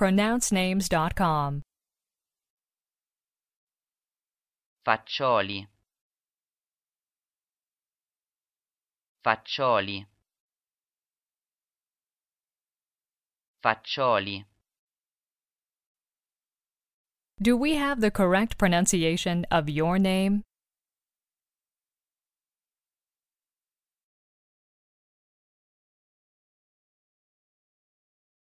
pronouncenames.com. Faccioli. Faccioli. Faccioli. Do we have the correct pronunciation of your name?